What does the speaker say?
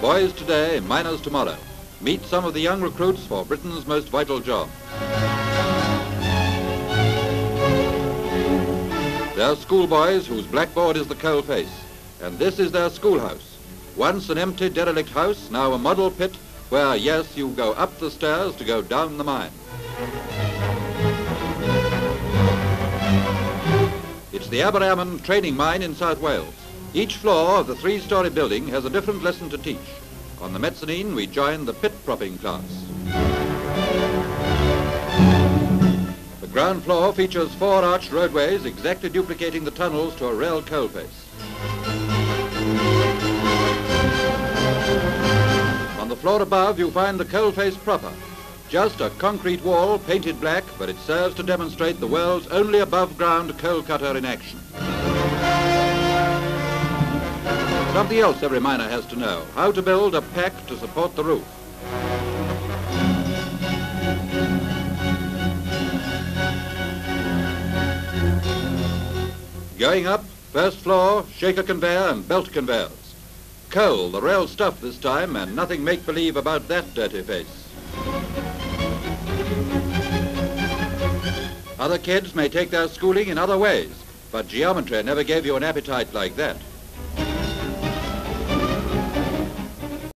Boys today, miners tomorrow. Meet some of the young recruits for Britain's most vital job. They're schoolboys whose blackboard is the coal face, and this is their schoolhouse. Once an empty, derelict house, now a model pit where, yes, you go up the stairs to go down the mine. It's the Aberaman training mine in South Wales. Each floor of the three-story building has a different lesson to teach. On the mezzanine, we join the pit propping class. The ground floor features four arched roadways exactly duplicating the tunnels to a real coal face. On the floor above, you find the coal face proper. Just a concrete wall painted black, but it serves to demonstrate the world's only above-ground coal cutter in action. Something else every miner has to know, how to build a pack to support the roof. Going up, first floor, shaker conveyor and belt conveyors. Coal, the real stuff this time, and nothing make-believe about that dirty face. Other kids may take their schooling in other ways, but geometry never gave you an appetite like that.